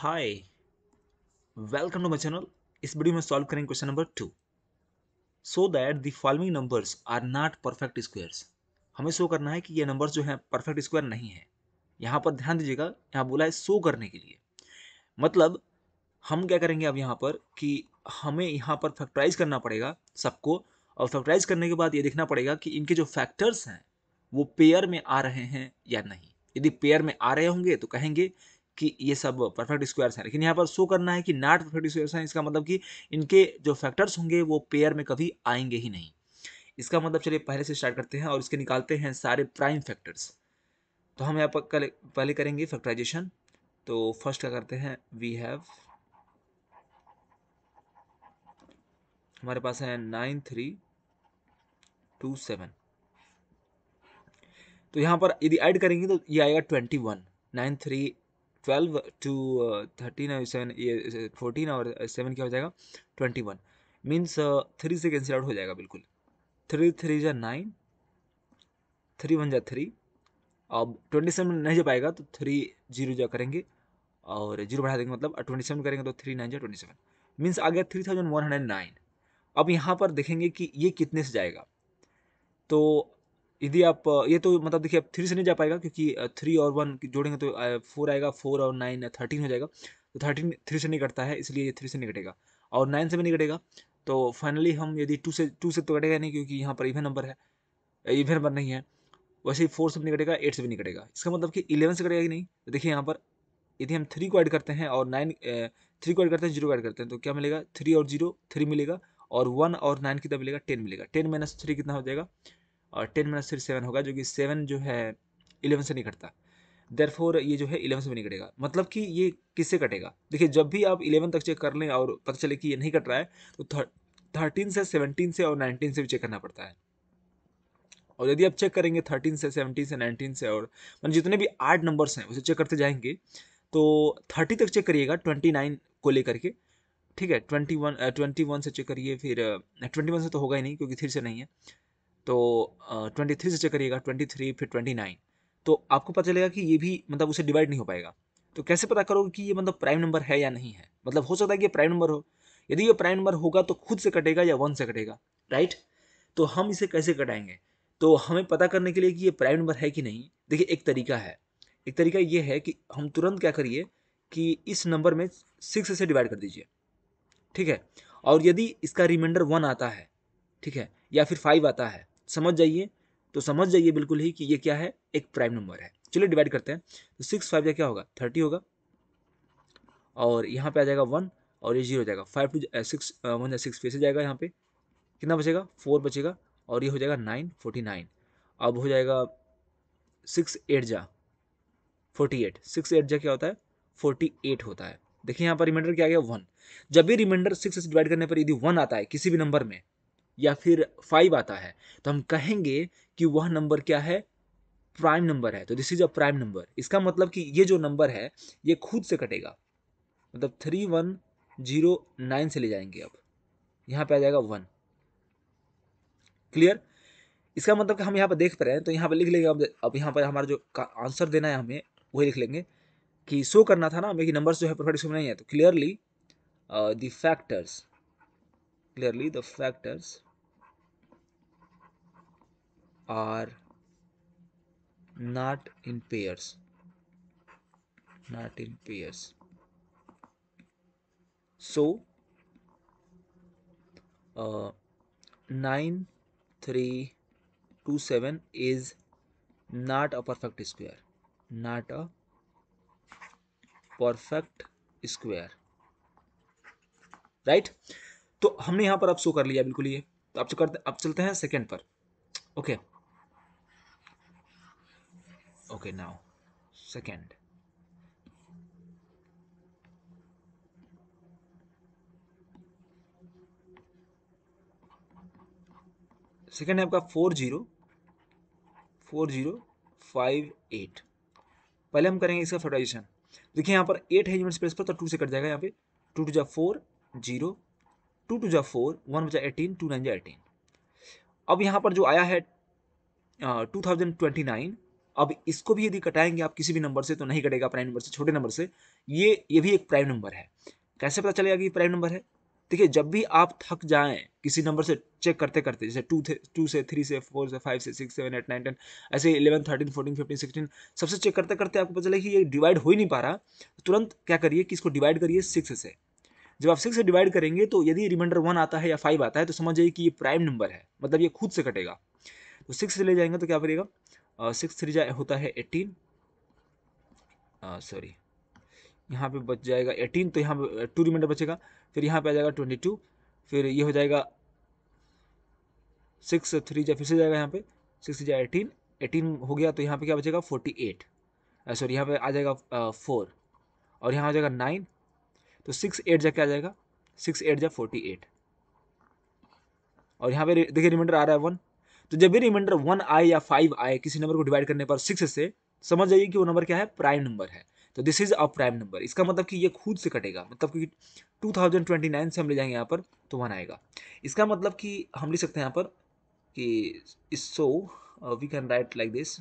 Hi welcome to my channel इस video में solve करेंगे question number two so that the following numbers are not perfect squares हमें show करना है कि ये नंबर्स जो है परफेक्ट स्क्वायर नहीं है. यहाँ पर ध्यान दीजिएगा, यहाँ बोला है शो करने के लिए. मतलब हम क्या करेंगे अब यहाँ पर कि हमें यहाँ पर फैक्टराइज करना पड़ेगा सबको और फैक्टराइज करने के बाद ये देखना पड़ेगा कि इनके जो फैक्टर्स हैं, वो पेयर में आ रहे हैं या नहीं. यदि पेयर में आ रहे होंगे तो कहेंगे कि ये सब परफेक्ट स्क्वायर्स हैं। लेकिन यहाँ पर शो करना है कि नॉट परफेक्ट स्क्वायर्स हैं, इसका मतलब कि इनके जो फैक्टर्स होंगे, वो पेयर में कभी आएँगे ही नहीं। इसका मतलब चलिए पहले से स्टार्ट करते हैं और इसके निकालते हैं सारे प्राइम फैक्टर्स तो हम यहाँ पर पहले करेंगे फैक्टराइजेशन तो फ़र्स्ट क्या करते हैं वी हैव हमारे पास है नाइन थ्री टू सेवन तो यहाँ पर यदि ऐड करेंगे तो ये आएगा twenty one nine three twelve two thirteen और सेवन ये फोर्टीन और सेवन क्या हो जाएगा? ट्वेंटी वन मीन्स थ्री से कैंसिल आउट हो जाएगा, बिल्कुल. थ्री थ्री जा नाइन थ्री वन जा थ्री अब ट्वेंटी सेवन नहीं जा पाएगा तो थ्री ज़ीरो जा करेंगे. और ज़ीरो बढ़ा देंगे मतलब ट्वेंटी सेवन करेंगे तो थ्री नाइन जा ट्वेंटी सेवन मीन्स आ गया three thousand one hundred nine अब यहाँ पर देखेंगे कि ये कितने से जाएगा. तो यदि आप, ये तो मतलब देखिए आप थ्री से नहीं जा पाएगा क्योंकि थ्री और वन जोड़ेंगे तो फोर आएगा फोर और नाइन थर्टीन हो जाएगा। तो थर्टीन थ्री से नहीं कटता है, इसलिए ये थ्री से नहीं कटेगा। और नाइन से भी नहीं कटेगा तो फाइनली हम यदि टू से टू से तो कटेगा नहीं क्योंकि यहाँ पर इवन नंबर है इवन नंबर नहीं है। वैसे ही फोर से भी नहीं कटेगा एट से भी नहीं कटेगा। इसका मतलब कि इलेवन से कटेगा कि नहीं? तो देखिए यहाँ पर यदि हम थ्री को ऐड करते हैं और नाइन थ्री को ऐड करते हैं ज़ीरो को ऐड करते हैं तो क्या मिलेगा? थ्री और ज़ीरो थ्री मिलेगा और वन और नाइन कितना मिलेगा टेन मिलेगा। टेन माइनस थ्री कितना हो जाएगा? और टेन माइनस थ्री सेवन होगा, जो कि सेवन जो है इलेवन से नहीं कटता। देर फोर ये जो है इलेवन से भी नहीं कटेगा। मतलब कि ये किससे कटेगा? देखिए, जब भी आप इलेवन तक चेक कर लें और पता चले कि ये नहीं कट रहा है तो थर्टीन से सेवनटीन से और नाइनटीन से भी चेक करना पड़ता है। और यदि आप चेक करेंगे थर्टीन से सेवनटीन से नाइनटीन से और मतलब जितने भी आठ नंबर्स हैं, उसे चेक करते जाएँगे तो थर्टी तक चेक करिएगा ट्वेंटी नाइन को लेकर के। ठीक है? ट्वेंटी वन ट्वेंटी वन से चेक करिए, फिर ट्वेंटी वन से तो होगा ही नहीं, क्योंकि थ्री से नहीं है। तो ट्वेंटी थ्री से चेक करिएगा ट्वेंटी थ्री फिर ट्वेंटी नाइन तो आपको पता चलेगा कि ये भी मतलब उसे डिवाइड नहीं हो पाएगा। तो कैसे पता करोगे कि ये मतलब प्राइम नंबर है या नहीं है? मतलब हो सकता है कि ये प्राइम नंबर हो। यदि ये प्राइम नंबर होगा तो खुद से कटेगा या वन से कटेगा राइट तो हम इसे कैसे कटाएँगे? तो हमें पता करने के लिए कि ये प्राइम नंबर है कि नहीं, देखिए एक तरीका है। एक तरीका ये है कि हम तुरंत क्या करिए कि इस नंबर में सिक्स से डिवाइड कर दीजिए, ठीक है? और यदि इसका रिमाइंडर वन आता है, ठीक है? या फिर फाइव आता है समझ जाइए। तो समझ जाइए बिल्कुल ही कि ये क्या है, एक प्राइम नंबर है। चलिए डिवाइड करते हैं। तो सिक्स, फाइव का क्या होगा? थर्टी होगा। और यहाँ पे आ जाएगा वन और ये ज़ीरो हो जाएगा। Five two six one six फिर से जाएगा यहाँ पे। कितना बचेगा? फोर बचेगा और ये हो जाएगा नाइन, फोर्टी नाइन। अब हो जाएगा सिक्स, एट जा, फोर्टी एट। सिक्स, एट जा क्या होता है? फोर्टी एट होता है। देखिए यहाँ पर रिमाइंडर क्या आ गया? वन। जब भी रिमाइंडर सिक्स से डिवाइड करने पर यदि वन आता है किसी भी नंबर में या फिर फाइव आता है तो हम कहेंगे कि वह नंबर क्या है? प्राइम नंबर है तो this is a prime number इसका मतलब कि ये जो नंबर है, ये खुद से कटेगा। मतलब थ्री वन ज़ीरो नाइन से ले जाएँगे अब। यहाँ पे आ जाएगा वन क्लियर इसका मतलब कि हम यहाँ पर देख पा रहे हैं तो यहाँ पर लिख लेंगे अब अब यहाँ पर हमारा जो आंसर देना है हमें, वही लिख लेंगे कि शो करना था ना हमें कि नंबर्स जो है परफेक्ट नहीं है तो clearly the factors clearly the factors are not in pairs not in pairs so uh, 9 3 2 7 is not a perfect square not a perfect square right right तो हमने यहाँ पर अब शो कर लिया बिल्कुल ये तो अब करते अब चलते हैं सेकेंड पर okay okay now second second है आपका four zero four zero five eight पहले हम करेंगे इसका फर्टाइजेशन देखिए यहाँ पर एट है यूनिट स्पेस पर तो टू से कट जाएगा यहाँ पे। टू टू जा फोर ज़ीरो टू टू जा फोर वन बजा एटीन टू नाइन जा एटीन अब यहाँ पर जो आया है टू थाउज़ेंड ट्वेंटी नाइन अब इसको भी यदि कटाएँगे, आप किसी भी नंबर से तो नहीं कटेगा प्राइम नंबर से, छोटे नंबर से, ये ये भी एक प्राइम नंबर है। कैसे पता चलेगा कि प्राइम नंबर है? देखिए, जब भी आप थक जाएँ, किसी नंबर से चेक करते करते, जैसे टू थे टू से थ्री से फोर से फाइव से six seven eight nine ten ऐसे eleven thirteen fourteen fifteen sixteen सबसे चेक करते करते आपको पता चले कि ये डिवाइड हो ही नहीं पा रहा तो तुरंत क्या करिए कि इसको डिवाइड करिए सिक्स से। जब आप सिक्स से डिवाइड करेंगे तो यदि रिमाइंडर वन आता है या फाइव आता है तो समझ जाइए कि ये प्राइम नंबर है मतलब ये खुद से कटेगा। तो सिक्स से ले जाएँगे तो क्या करेगा सिक्स थ्री होता है एटीन सॉरी यहाँ पे बच जाएगा एटीन तो यहाँ पे टू रिमाइंडर बचेगा। फिर यहाँ पे आ जाएगा ट्वेंटी टू फिर ये हो जाएगा सिक्स थ्री जा, फिर से जाएगा यहाँ पे। सिक्स थ्री जा एटीन एटीन हो गया तो यहाँ पे क्या बचेगा? फोर्टी एट सॉरी यहाँ पे आ जाएगा फोर और यहाँ आ जाएगा नाइन तो सिक्स एट जा क्या आ जाएगा? सिक्स एट जा फोर्टी एट और यहाँ पे देखिए रिमाइंडर आ रहा है वन तो जब भी रिमाइंडर वन आए या फाइव आए किसी नंबर को डिवाइड करने पर सिक्स से, समझ जाइए कि वो नंबर क्या है? प्राइम नंबर है। तो this is a prime number इसका मतलब कि ये खुद से कटेगा। मतलब कि 2029 से हम ले जाएँगे यहाँ पर तो वन आएगा। इसका मतलब कि हम लिख सकते हैं यहाँ पर कि इस so we can write like this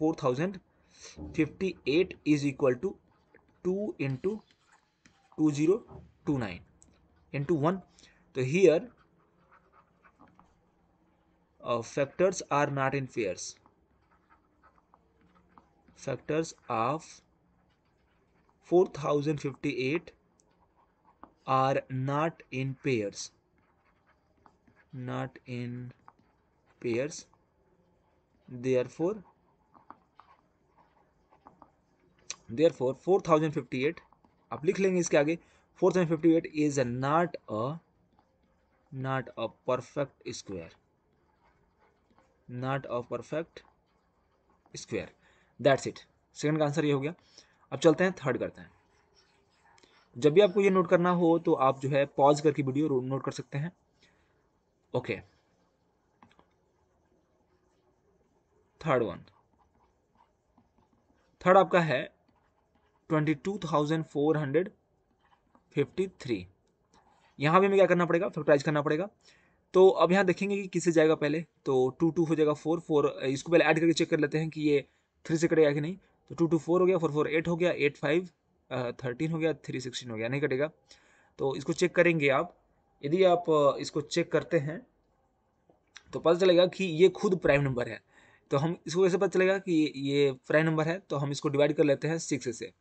4058 is equal to two into two zero two nine into one तो here factors are not in pairs factors of 4058 are not in pairs not in pairs therefore therefore 4058 आप लिख लेंगे इसके आगे 4058 is not a not a perfect square not a perfect square. That's it. Second का answer ये हो गया। अब चलते हैं थर्ड करते हैं। जब भी आपको ये नोट करना हो तो आप जो है पॉज करके वीडियो नोट कर सकते हैं। ओके थर्ड वन थर्ड आपका है twenty two thousand four hundred fifty three यहाँ भी हमें क्या करना पड़ेगा? फैक्टराइज करना पड़ेगा। तो अब यहाँ देखेंगे कि किससे जाएगा पहले? तो टू टू हो जाएगा फोर फोर इसको पहले ऐड करके चेक कर लेते हैं कि ये थ्री से कटेगा कि नहीं। तो टू टू फोर हो गया फोर फोर एट हो गया एट फाइव थर्टीन हो गया थ्री सिक्सटीन हो गया, नहीं कटेगा। तो इसको चेक करेंगे आप। यदि आप इसको चेक करते हैं तो पता चलेगा कि ये खुद प्राइम नंबर है। तो हम इसको कैसे पता चलेगा कि ये प्राइम नंबर है? तो हम इसको डिवाइड कर लेते हैं सिक्स से।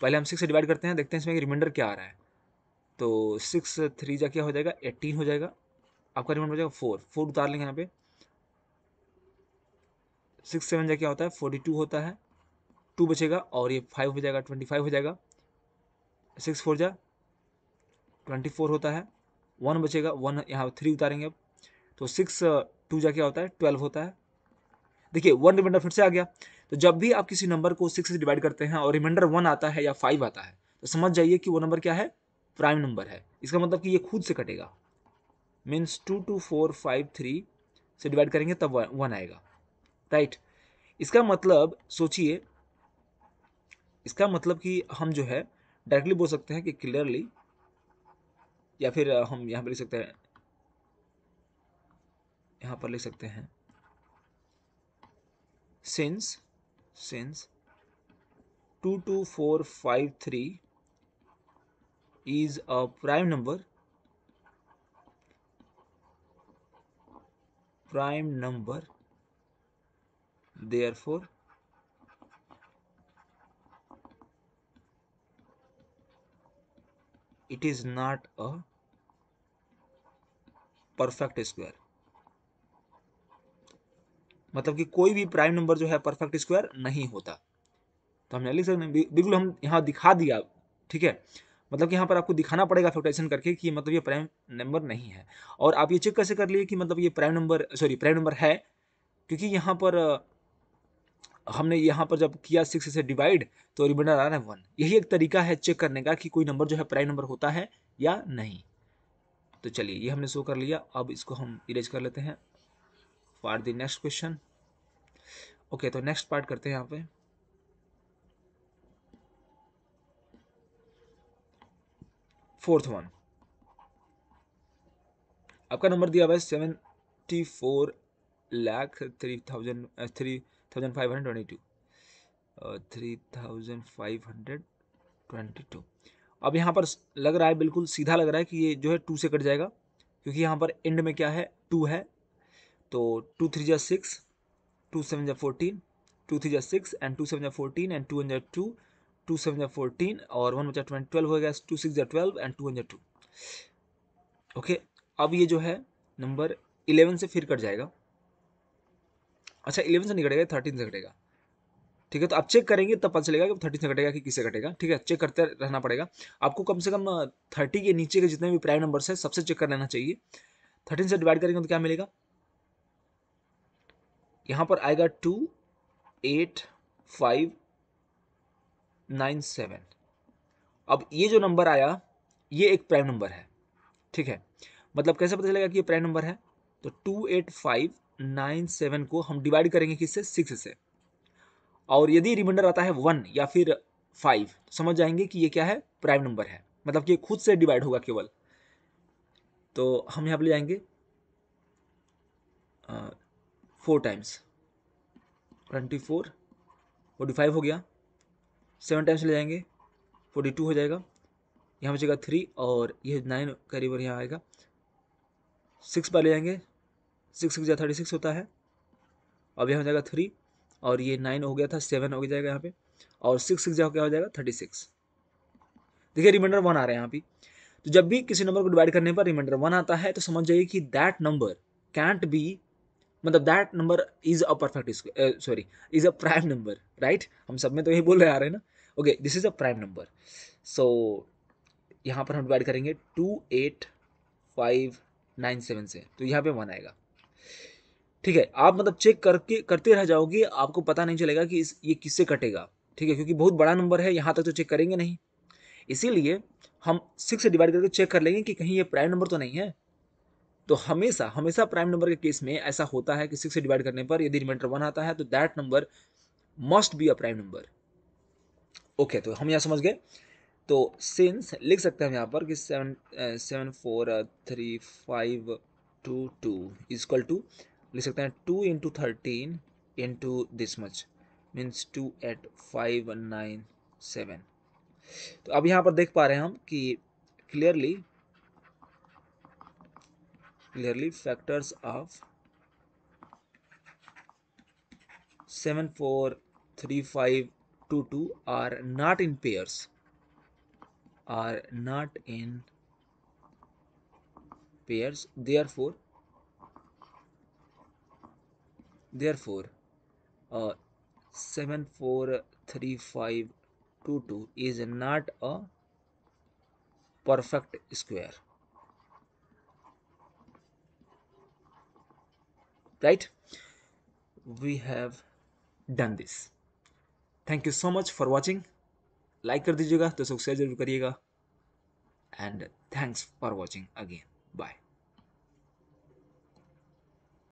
पहले हम सिक्स से डिवाइड करते हैं, देखते हैं इसमें रिमाइंडर क्या आ रहा है। तो सिक्स थ्री जा क्या हो जाएगा? एट्टीन हो जाएगा। आपका रिमाइंडर हो जाएगा फोर फोर उतार लेंगे यहाँ पे। सिक्स सेवन जा क्या होता है? फोर्टी टू होता है। टू बचेगा और ये फाइव हो जाएगा ट्वेंटी फाइव हो जाएगा। सिक्स फोर जा। ट्वेंटी फोर होता है। वन बचेगा वन यहाँ थ्री उतारेंगे अब। तो सिक्स टू जा क्या होता है? ट्वेल्व होता है। देखिए वन रिमाइंडर फिर से आ गया। तो जब भी आप किसी नंबर को सिक्स से डिवाइड करते हैं और रिमाइंडर वन आता है या फाइव आता है तो समझ जाइए कि वो नंबर क्या है? प्राइम नंबर है। इसका मतलब कि ये खुद से कटेगा। Means two two four five three से डिवाइड करेंगे, तब वन आएगा। राइट इसका मतलब सोचिए, इसका मतलब कि हम जो है डायरेक्टली बोल सकते हैं कि क्लियरली या फिर हम यहाँ पर लिख सकते हैं, यहाँ पर लिख सकते हैं since since two two four five three is a prime number prime number, therefore, it is not a perfect square मतलब कि कोई भी प्राइम नंबर जो है परफेक्ट स्क्वायर नहीं होता। तो हम लिख सकते बिल्कुल हम यहाँ दिखा दिया, ठीक है? मतलब कि यहाँ पर आपको दिखाना पड़ेगा फैक्टराइजेशन करके कि मतलब ये प्राइम नंबर नहीं है। और आप ये चेक कैसे कर लिए कि मतलब ये prime number sorry prime number है? क्योंकि यहाँ पर हमने यहाँ पर जब किया सिक्स से डिवाइड तो रिमाइंडर आ रहा है वन यही एक तरीका है चेक करने का कि कोई नंबर जो है प्राइम नंबर होता है या नहीं। तो चलिए, ये हमने शो कर लिया। अब इसको हम इरेज कर लेते हैं for the next question okay तो नेक्स्ट पार्ट करते हैं यहाँ पे। Fourth one. आपका नंबर दिया हुआ है seventy four lakh three thousand three thousand five hundred twenty two three thousand five hundred twenty two अब यहाँ पर लग रहा है, बिल्कुल सीधा लग रहा है कि ये जो है टू से कट जाएगा, क्योंकि यहाँ पर एंड में क्या है? टू है। तो टू थ्री जा सिक्स टू सेवन जा फोर्टीन टू थ्री जा सिक्स एंड टू सेवन जा फोर्टीन एंड टू वन जा टू टू सेवन जा फोर्टीन और वन बचा ट्वेंटी ट्वेल्व हो गया टू सिक्स जा ट्वेल्व एंड टू वन जा टू ओके अब ये जो है नंबर इलेवन से फिर कट जाएगा। अच्छा इलेवन से नहीं कटेगा थर्टीन से कटेगा। ठीक है तो आप चेक करेंगे, तब पता चलेगा कि थर्टीन से कटेगा कि किससे कटेगा। ठीक है चेक करते रहना पड़ेगा। आपको कम से कम थर्टी के नीचे के जितने भी प्राइम नंबर्स है, सबसे चेक कर लेना चाहिए। थर्टीन से डिवाइड करेंगे तो क्या मिलेगा? यहाँ पर आएगा two eight five nine seven. अब ये जो नंबर आया, ये एक प्राइम नंबर है, ठीक है? मतलब कैसे पता चलेगा कि ये प्राइम नंबर है? तो two eight five nine seven को हम डिवाइड करेंगे किससे? सिक्स से। और यदि रिमाइंडर आता है वन या फिर फाइव तो समझ जाएँगे कि ये क्या है? प्राइम नंबर है। मतलब कि खुद से डिवाइड होगा केवल। तो हम यहाँ पर ले जाएँगे four times. Twenty four, forty five हो गया। सेवन टाइम्स ले जाएँगे फोर्टी टू हो जाएगा। यहाँ बचेगा थ्री और ये नाइन करीब यहाँ आएगा। सिक्स पर ले जाएँगे सिक्स सिक्स या थर्टी सिक्स होता है। अब यहाँ हो जाएगा थ्री और ये नाइन हो गया था सेवन हो जाएगा यहाँ पे। और सिक्स सिक्स क्या हो जाएगा थर्टी सिक्स देखिए रिमाइंडर वन आ रहा है यहाँ पे। तो जब भी किसी नंबर को डिवाइड करने पर रिमाइंडर वन आता है तो समझ जाइए कि दैट नंबर कैंट बी मतलब that number is a perfect sorry is a prime number right हम सब में तो यही बोल रहे आ रहे हैं ना? Okay this is a prime number so यहाँ पर हम डिवाइड करेंगे two eight five nine seven से। तो यहाँ पे वन आएगा। ठीक है, आप मतलब चेक करके, करते रह जाओगे, आपको पता नहीं चलेगा कि इस, ये किससे कटेगा। ठीक है, क्योंकि बहुत बड़ा नंबर है, यहाँ तक तो चेक करेंगे नहीं। इसीलिए हम सिक्स से डिवाइड करके चेक कर लेंगे कि कहीं ये प्राइम नंबर तो नहीं है। तो हमेशा हमेशा प्राइम नंबर के केस में ऐसा होता है कि सिक्स से डिवाइड करने पर यदि रिमाइंडर वन आता है तो that number must be a prime number okay तो हम यहाँ समझ गए। तो सिंस लिख सकते हैं यहाँ पर कि seven seven four three five two two is equal to लिख सकते हैं two into thirteen into this much means two eight five nine seven तो अब यहाँ पर देख पा रहे हैं हम कि clearly clearly factors of 7 4 3 5 2 2 are not in pairs are not in pairs therefore therefore uh, 7 4 3 5 2 2 is not a perfect square. Right we have done this thank you so much for watching like कर दीजिएगा तो share ज़रूर करिएगा and thanks for watching again bye